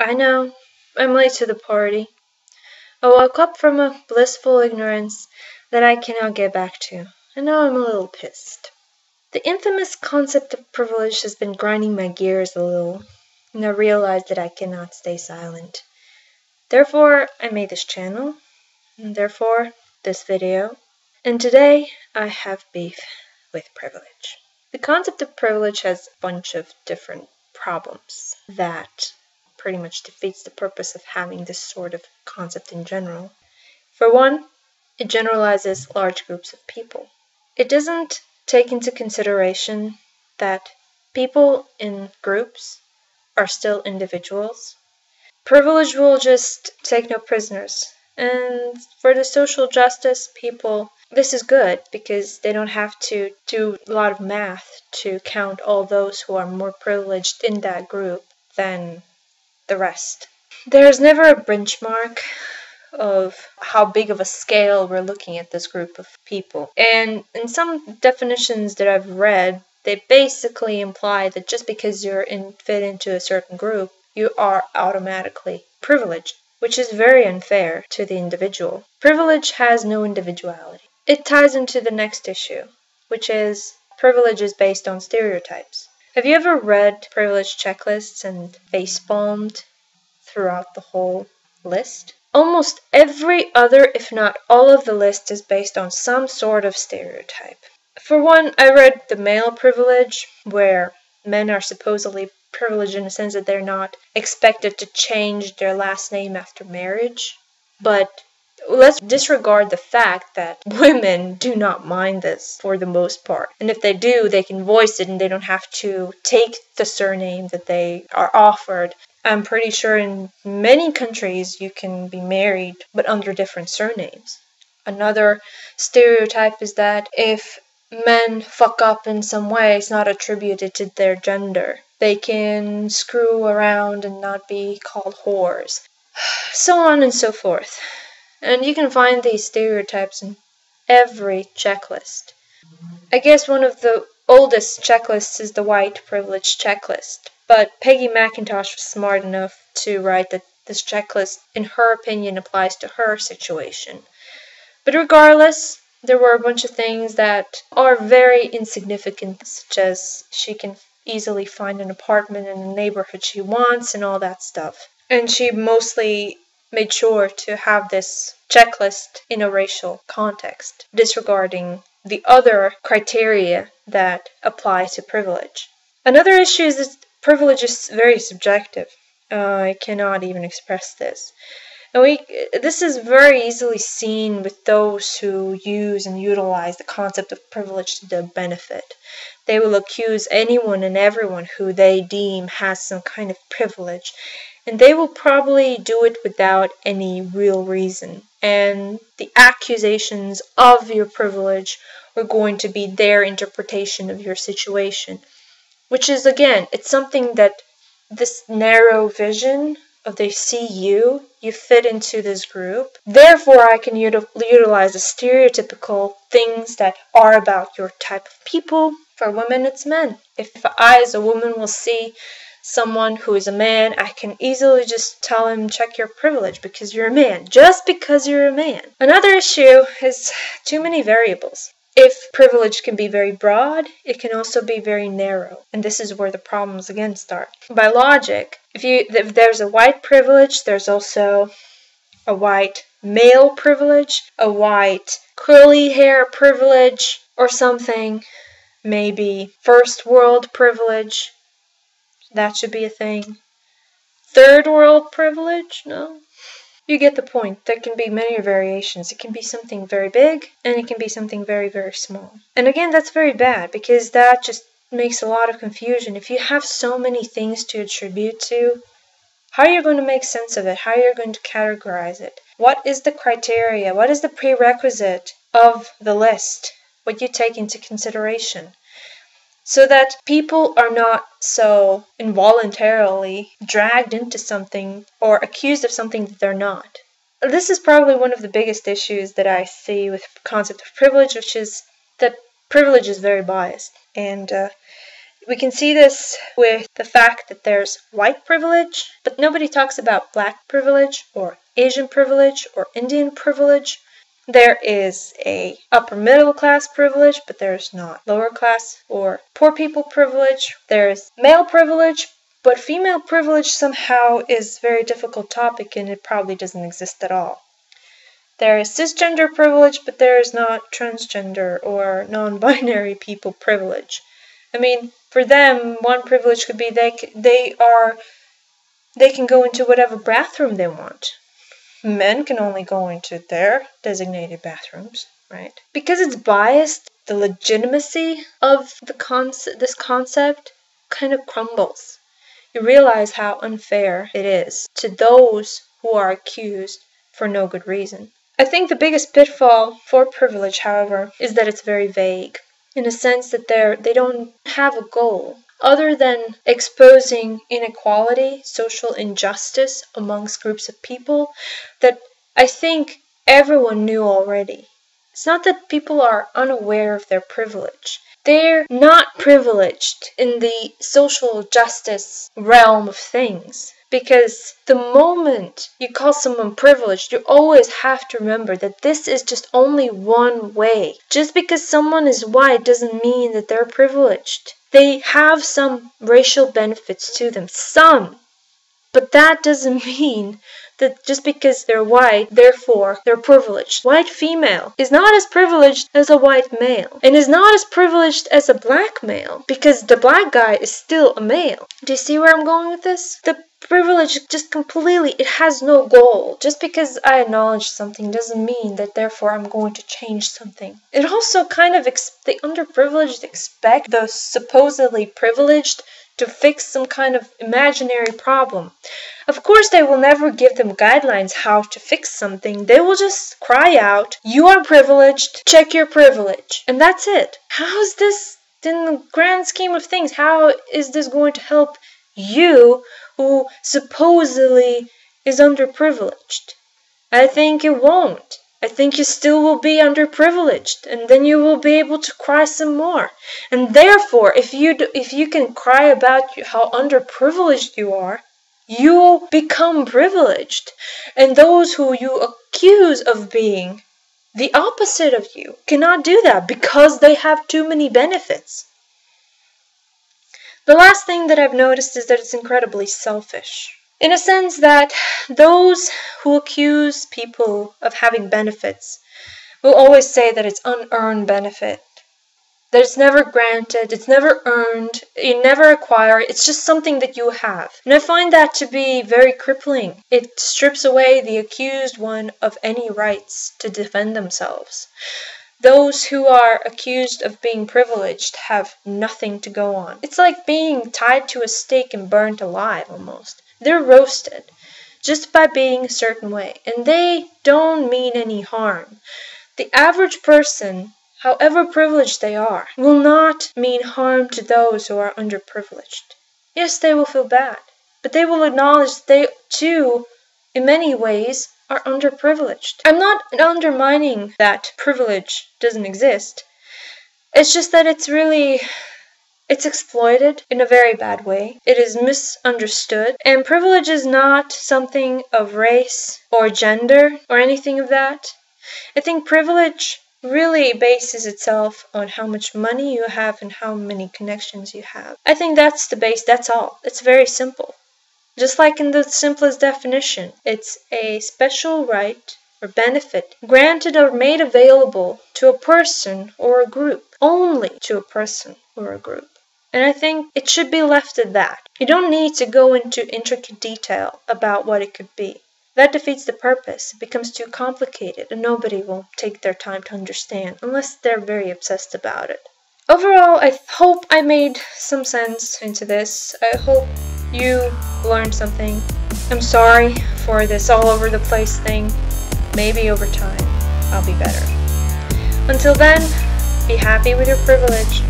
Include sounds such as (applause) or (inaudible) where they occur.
I know, I'm late to the party. I woke up from a blissful ignorance that I cannot get back to, and now I'm a little pissed. The infamous concept of privilege has been grinding my gears a little, and I realize that I cannot stay silent. Therefore, I made this channel, and therefore, this video, and today I have beef with privilege. The concept of privilege has a bunch of different problems that pretty much defeats the purpose of having this sort of concept in general. For one, it generalizes large groups of people. It doesn't take into consideration that people in groups are still individuals. Privilege will just take no prisoners. And for the social justice people, this is good because they don't have to do a lot of math to count all those who are more privileged in that group than the rest. There's never a benchmark of how big of a scale we're looking at this group of people. And in some definitions that I've read, they basically imply that just because you're in, fit into a certain group, you are automatically privileged, which is very unfair to the individual. Privilege has no individuality. It ties into the next issue, which is privilege is based on stereotypes. Have you ever read privilege checklists and facepalmed throughout the whole list? Almost every other, if not all of the list, is based on some sort of stereotype. For one, I read The Male Privilege, where men are supposedly privileged in the sense that they're not expected to change their last name after marriage. But let's disregard the fact that (laughs) women do not mind this for the most part. And if they do, they can voice it and they don't have to take the surname that they are offered. I'm pretty sure in many countries you can be married but under different surnames. Another stereotype is that if men fuck up in some way, it's not attributed to their gender. They can screw around and not be called whores. (sighs) So on and so forth. And you can find these stereotypes in every checklist. I guess one of the oldest checklists is the white privilege checklist, but Peggy McIntosh was smart enough to write that this checklist, in her opinion, applies to her situation. But regardless, there were a bunch of things that are very insignificant, such as she can easily find an apartment in the neighborhood she wants and all that stuff. And she mostly made sure to have this checklist in a racial context, disregarding the other criteria that apply to privilege. Another issue is that privilege is very subjective. Uh, I cannot even express this. And we, this is very easily seen with those who use and utilize the concept of privilege to their benefit. They will accuse anyone and everyone who they deem has some kind of privilege and they will probably do it without any real reason. And the accusations of your privilege are going to be their interpretation of your situation, which is again, it's something that this narrow vision of they see you, you fit into this group. Therefore, I can util- utilize the stereotypical things that are about your type of people. For women, it's men. If I, as a woman, will see someone who is a man, I can easily just tell him check your privilege because you're a man, just because you're a man. Another issue is too many variables. If privilege can be very broad, it can also be very narrow, and this is where the problems again start. By logic, if you if there's a white privilege, there's also a white male privilege, a white curly hair privilege, or something, maybe first world privilege, that should be a thing. Third world privilege? No. You get the point. There can be many variations. It can be something very big and it can be something very, very small. And again, that's very bad because that just makes a lot of confusion. If you have so many things to attribute to, how are you going to make sense of it? How are you going to categorize it? What is the criteria? What is the prerequisite of the list? What you take into consideration? So that people are not so involuntarily dragged into something or accused of something that they're not. This is probably one of the biggest issues that I see with concept of privilege, which is that privilege is very biased. And uh, We can see this with the fact that there's white privilege, but nobody talks about black privilege or Asian privilege or Indian privilege. There is a upper middle class privilege, but there's not lower class or poor people privilege. There's male privilege, but female privilege somehow is a very difficult topic and it probably doesn't exist at all. There is cisgender privilege, but there is not transgender or non-binary (laughs) people privilege. I mean, for them, one privilege could be they they are they can go into whatever bathroom they want. Men can only go into their designated bathrooms, right? Because it's biased, the legitimacy of the concept, this concept kind of crumbles. You realize how unfair it is to those who are accused for no good reason. I think the biggest pitfall for privilege, however, is that it's very vague in a sense that they're they don't have a goal other than exposing inequality, social injustice amongst groups of people that I think everyone knew already. It's not that people are unaware of their privilege. They're not privileged in the social justice realm of things. Because the moment you call someone privileged, you always have to remember that this is just only one way. Just because someone is white doesn't mean that they're privileged. They have some racial benefits to them, some. But that doesn't (laughs) mean that just because they're white, therefore they're privileged. White female is not as privileged as a white male, and is not as privileged as a black male, because the black guy is still a male. Do you see where I'm going with this? The privilege just completely it has no goal just because i acknowledge something doesn't mean that therefore i'm going to change something it also kind of ex- the underprivileged expect the supposedly privileged to fix some kind of imaginary problem. Of course they will never give them guidelines how to fix something. They will just cry out you are privileged. Check your privilege. And that's it. How is this in the grand scheme of things how is this going to help you who supposedly is underprivileged. I think it won't. I think you still will be underprivileged, and then you will be able to cry some more. And therefore, if you do, if you can cry about how underprivileged you are, you will become privileged. And those who you accuse of being the opposite of you cannot do that because they have too many benefits. The last thing that I've noticed is that it's incredibly selfish. In a sense that those who accuse people of having benefits will always say that it's unearned benefit. That it's never granted, it's never earned, you never acquire, it's just something that you have. And I find that to be very crippling. It strips away the accused one of any rights to defend themselves. Those who are accused of being privileged have nothing to go on. It's like being tied to a stake and burnt alive almost. They're roasted just by being a certain way, and they don't mean any harm. The average person, however privileged they are, will not mean harm to those who are underprivileged. Yes, they will feel bad, but they will acknowledge that they too, in many ways, are underprivileged. I'm not undermining that privilege doesn't exist. It's just that it's really it's exploited in a very bad way. It is misunderstood. And privilege is not something of race or gender or anything of that. I think privilege really bases itself on how much money you have and how many connections you have. I think that's the base, that's all. It's very simple. Just like in the simplest definition, it's a special right or benefit granted or made available to a person or a group, only to a person or a group. And I think it should be left at that. You don't need to go into intricate detail about what it could be. That defeats the purpose. It becomes too complicated, and nobody will take their time to understand unless they're very obsessed about it. Overall, I hope I made some sense into this. I hope you learned something. I'm sorry for this all over the place thing. Maybe over time, I'll be better. Until then, be happy with your privilege